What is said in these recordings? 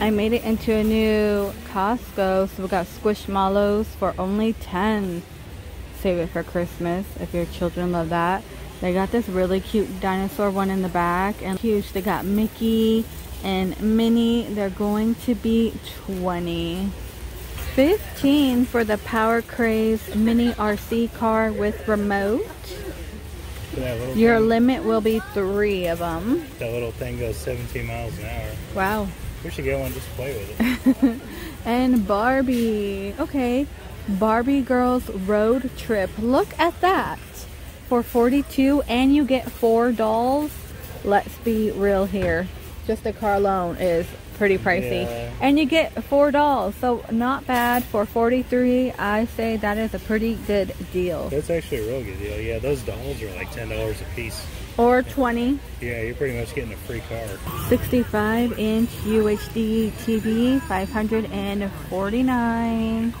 I made it into a new Costco, so we got Squishmallows for only 10. Save it for Christmas if your children love that. They got this really cute dinosaur one in the back and huge. They got Mickey and Minnie. They're going to be 20. 15 for the Power Craze Mini RC car with remote. Your thing, limit will be three of them. That little thing goes 17 miles an hour. Wow. We should get one just play with it. and Barbie. Okay. Barbie Girls Road Trip. Look at that. For 42 and you get four dolls. Let's be real here. Just a car loan is pretty pricey. Yeah. And you get four dolls. So not bad for 43. I say that is a pretty good deal. That's actually a real good deal. Yeah, those dolls are like $10 a piece. Or 20. Yeah, you're pretty much getting a free car. 65 inch UHD TV, 549.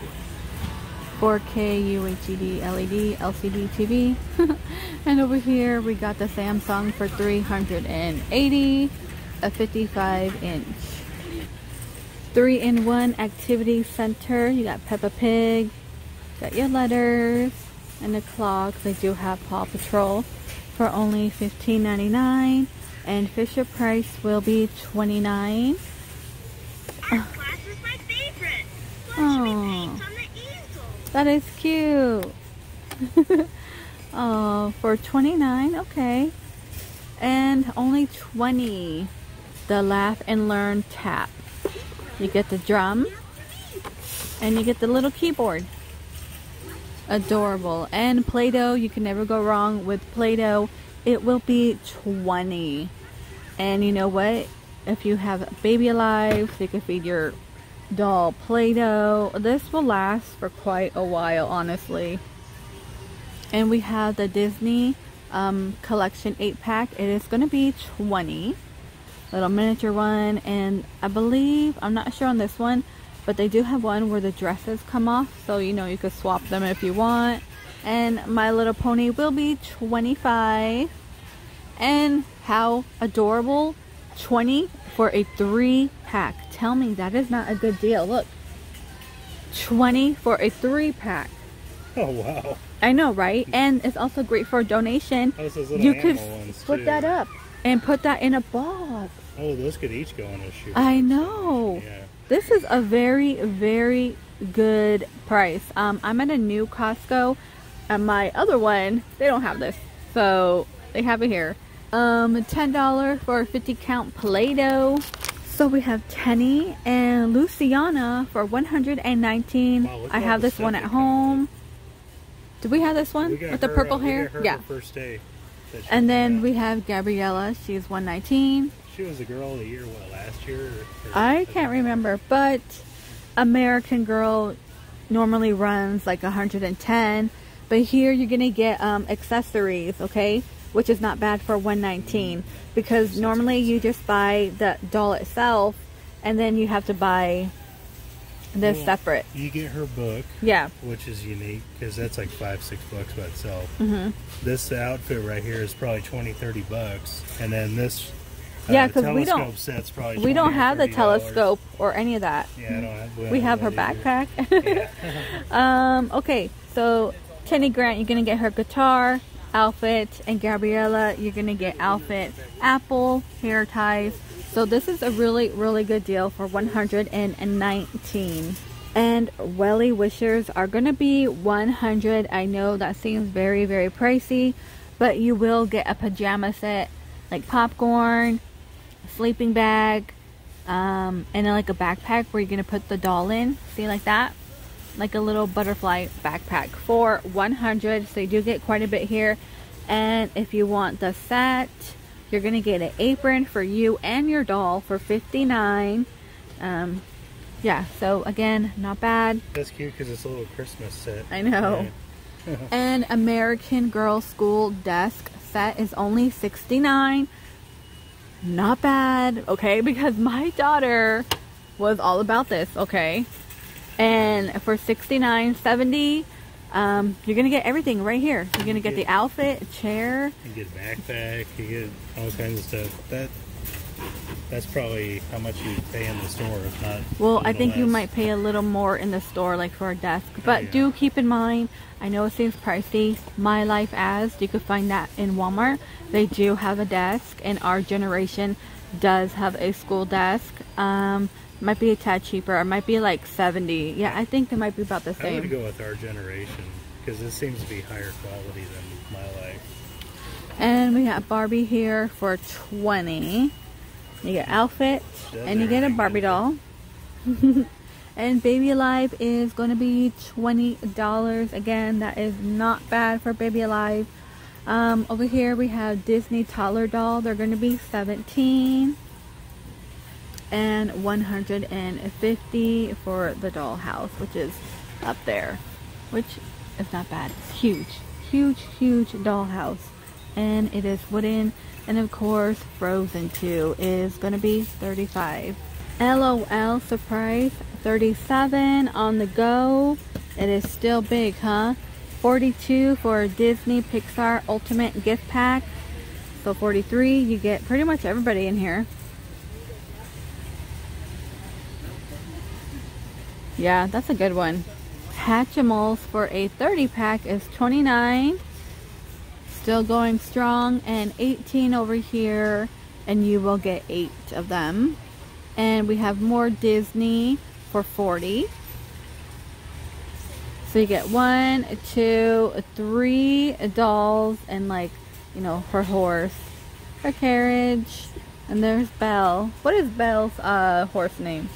4K UHD LED LCD TV. and over here we got the Samsung for 380, a 55 inch. 3 in 1 activity center. You got Peppa Pig, got your letters and the clocks. They do have Paw Patrol for only $15.99 and Fisher Price will be 29 Art class was my favorite. Watching Aw. me paint on the easel. That is cute. oh, for 29 okay. And only 20 The Laugh and Learn tap. You get the drum and you get the little keyboard. Adorable. And Play-Doh, you can never go wrong with Play-Doh. It will be 20 And you know what? If you have baby alive, you can feed your doll Play-Doh. This will last for quite a while, honestly. And we have the Disney um, Collection 8-pack. It is going to be 20 Little miniature one. And I believe, I'm not sure on this one, but they do have one where the dresses come off. So, you know, you could swap them if you want. And My Little Pony will be 25 And how adorable. 20 for a 3-pack. Tell me that is not a good deal. Look. 20 for a 3-pack. Oh, wow. I know, right? And it's also great for a donation. You could split too. that up and put that in a box. Oh, those could each go in a shoe. I know. Yeah. This is a very, very good price. Um, I'm at a new Costco. And my other one, they don't have this. So they have it here. Um, $10 for a 50 count Play-Doh. So we have Tenney and Luciana for 119 Wow, I have this one at home. Do we have this one with the purple hair? Yeah. first day. And then we have Gabriela. She's 119. She was a girl of the year, what, last year? Or, or- I can't remember, but American Girl normally runs like 110, but here you're gonna get um, accessories, okay, which is not bad for 119 because normally you just buy the doll itself, and then you have to buy this Well, separate. You get her book, Yeah. which is unique because that's like five, six bucks by itself. hmm This outfit right here is probably 20, 30 bucks. And then this uh, Yeah, 'cause we don't- set's probably We don't have the telescope or any of that. Yeah, I don't have, We have her backpack. um, okay, so Tenney Grant, you're gonna get her guitar outfit, and Gabriela, you're gonna get outfit, apple, hair ties. So this is a really, really good deal for 119. And WellieWishers are gonna be 100. I know that seems very, very pricey, but you will get a pajama set, like popcorn, sleeping bag, um, and then like a backpack where you're gonna put the doll in. See, like that, like a little butterfly backpack for 100. So you do get quite a bit here. And if you want the set, you're gonna get an apron for you and your doll for 59. Um, yeah. So again, not bad. That's cute because it's a little Christmas set. I know. An American Girl School desk set is only 69 Not bad, okay? Because my daughter was all about this, okay? And for 69.70, um, you're gonna get everything right here. You're gonna get the outfit, chair. You get a backpack, you get all kinds of stuff. That That's probably how much you pay in the store, if not. Well, I think you might pay a little more in the store, like for a desk. But yeah. do keep in mind, I know it seems pricey. My Life As, you could find that in Walmart. They do have a desk, and our generation does have a school desk. Um, might be a tad cheaper. It might be like 70. Yeah, I think it might be about the same. I would go with our generation because this seems to be higher quality than my life. And we have Barbie here for 20. You get outfit, and you get a Barbie doll. and Baby Alive is going to be $20. Again, that is not bad for Baby Alive. Um, over here we have Disney Toddler Doll. They're going to be 17 and 150 for the dollhouse, which is up there, which is not bad. It's huge, huge, huge dollhouse, and it is wooden. And of course, Frozen 2 is going to be 35. LOL surprise 37 on the go. It is still big, huh? 42 for Disney Pixar Ultimate Gift Pack. So 43, you get pretty much everybody in here. Yeah, that's a good one. Hatchimals for a 30 pack is 29. Still going strong. And 18 over here. And you will get 8 of them. And we have more Disney for 40. So you get one, two, three dolls and like, you know, her horse, her carriage, and there's Belle. What is Belle's uh horse name?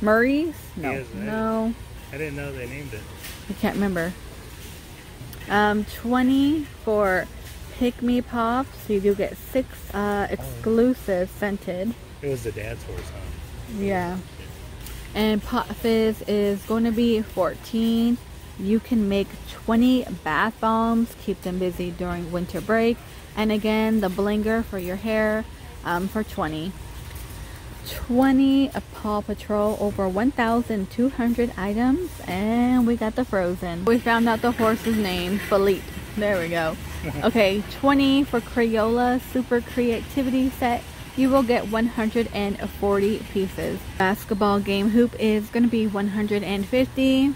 Murray's? No. Yes, no. I didn't know they named it. I can't remember. Um, 20 for Pikmi Pop. So you do get six uh, exclusive scented. It was the dad's horse, huh? Yeah. And Pot Fizz is going to be 14. You can make 20 bath bombs. Keep them busy during winter break. And again, the blinger for your hair um, for 20. 20 a Paw Patrol, over 1,200 items, and we got the Frozen. We found out the horse's name, Philippe. There we go. Okay, 20 for Crayola Super Creativity Set. You will get 140 pieces. Basketball game hoop is going to be 150.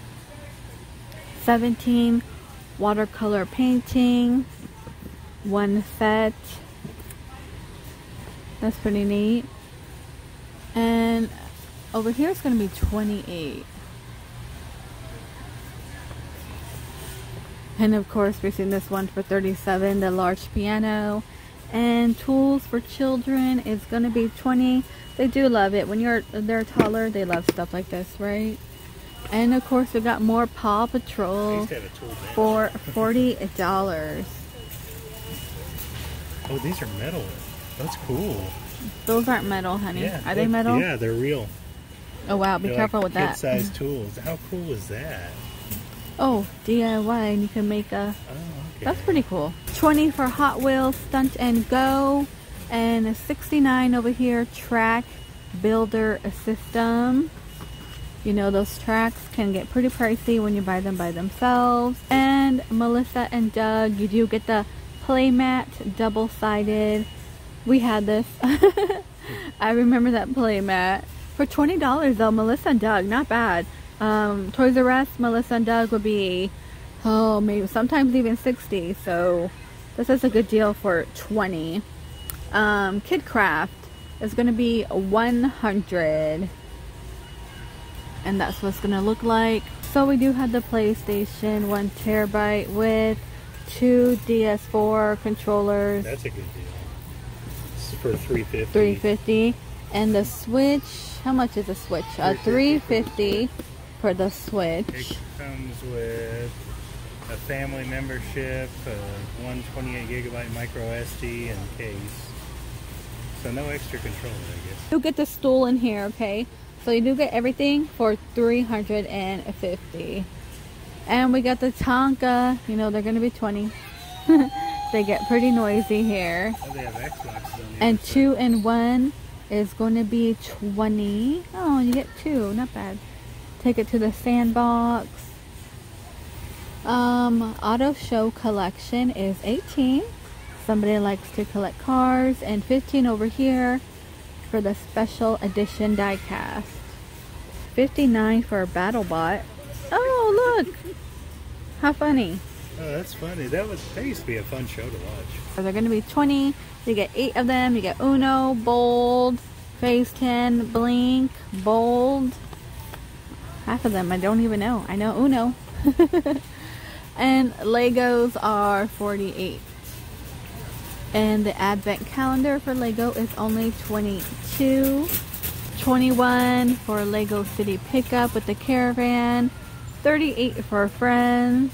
17 watercolor painting. One set. That's pretty neat. And over here it's going to be 28. And of course we've seen this one for 37, the large piano. And tools for children is going to be 20. They do love it. When you're they're taller, they love stuff like this, right? And of course we got more Paw Patrol used to have a tool bin. for $40. Oh, these are metal. That's cool. Those aren't metal, honey. Yeah. Are they metal? Yeah, they're real. Oh wow, be They're careful like with that. Kid-sized tools. How cool is that? Oh, DIY and you can make a Oh. That's pretty cool. 20 for Hot Wheels Stunt and Go. And a 69 over here, Track Builder System. You know, those tracks can get pretty pricey when you buy them by themselves. And Melissa and Doug, you do get the playmat double-sided. We had this. I remember that playmat. For $20 though, Melissa and Doug, not bad. Um, Toys R Us, Melissa and Doug would be oh maybe sometimes even 60 so this is a good deal for 20 um KidKraft is going to be 100 and that's what's going to look like. So we do have the playstation one terabyte with two ds4 controllers. That's a good deal. This is for 350 350 and the switch how much is the switch? Uh 350 for the switch. It comes with a family membership, a 128 gigabyte micro SD, and case. So no extra controller, I guess. You'll get the stool in here, okay? So you do get everything for 350 And we got the Tonka. You know, they're going to be 20 They get pretty noisy here. Oh, they have Xboxes on the And side. two and one is going to be 20 Oh, you get two. Not bad. Take it to the sandbox. Um, auto show collection is 18 Somebody likes to collect cars. And 15 over here. for the special edition diecast. 59 for a BattleBot. Oh, look! How funny. Oh, that's funny. That was that used to be a fun show to watch. So they're going to be 20. You get 8 of them. You get Uno, Bold, Phase 10, Blink, Bold. Half of them I don't even know. I know Uno. and Legos are 48. And the advent calendar for Lego is only 22. 21 for Lego City Pickup with the caravan. 38 for Friends.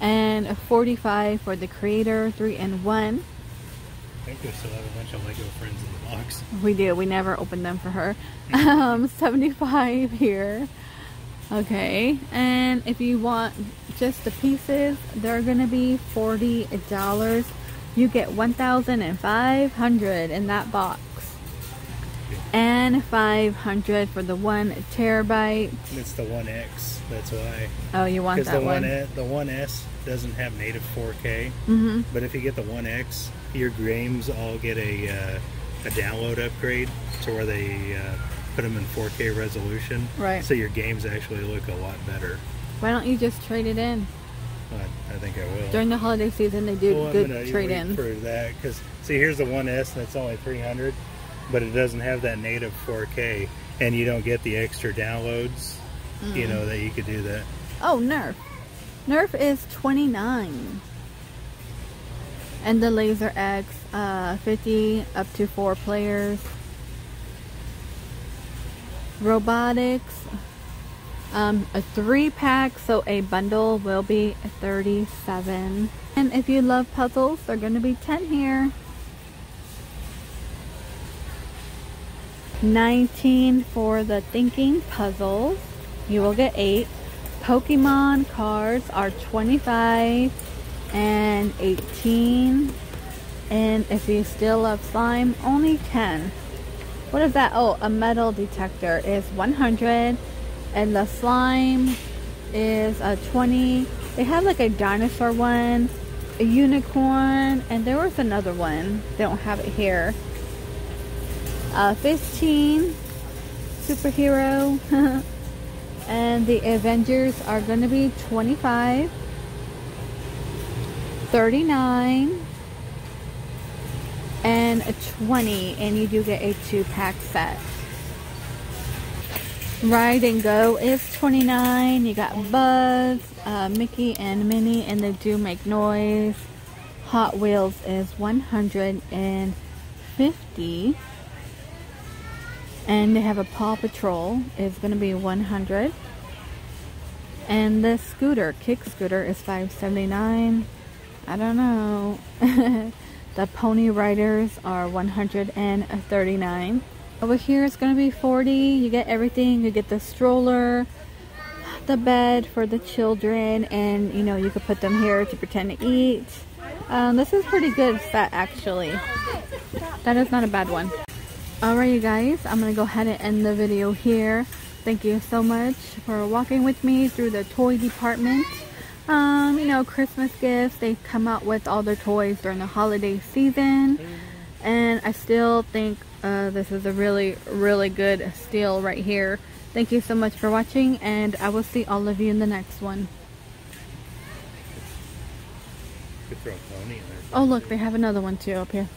And 45 for the creator, 3 and 1. I think we still have a bunch of Lego friends in the box. We do. We never opened them for her. Um, 75 here. Okay. And if you want just the pieces, they're going to be $40. You get 1,500 in that box. And 500 for the one terabyte. It's the 1X. That's why. Oh, you want Because that the one? one, the 1S doesn't have native 4K. Mm-hmm. But if you get the 1X, your games all get a uh, a download upgrade to where they uh, put them in 4K resolution. Right. So your games actually look a lot better. Why don't you just trade it in? I, I think I will. During the holiday season, they do Well, good trade in. for that because see, here's the 1S and it's only 300, but it doesn't have that native 4K, and you don't get the extra downloads. You Mm. know that you could do that. Oh, Nerf. Nerf is 29. And the Laser X, uh, 50 up to 4 players. Robotics, um, a 3 pack, so a bundle will be 37. And if you love puzzles, they're going to be 10 here. 19 for the thinking puzzles. You will get 8. Pokemon cards are 25 and 18. And if you still love slime, only 10. What is that? Oh, a metal detector is 100. And the slime is a 20. They have like a dinosaur one, a unicorn, and there was another one. They don't have it here. Uh, 15 superhero. and the Avengers are going to be 25, 39, and a 20. And you do get a two pack set. Ride and Go is 29. You got Buzz, uh, Mickey, and Minnie, and they do make noise. Hot Wheels is 150. And they have a Paw Patrol is going to be 100. And the scooter, kick scooter, is 579. I don't know. the Pony Riders are 139. Over here it's going to be 40. You get everything. You get the stroller, the bed for the children, and you know, you could put them here to pretend to eat. Um, this is pretty good set actually. That is not a bad one. Alright you guys, I'm going to go ahead and end the video here. Thank you so much for walking with me through the toy department. Um, you know, Christmas gifts, they come out with all their toys during the holiday season. And I still think uh, this is a really, really good steal right here. Thank you so much for watching and I will see all of you in the next one. You could throw a pony in there. Oh look, they have another one too up here.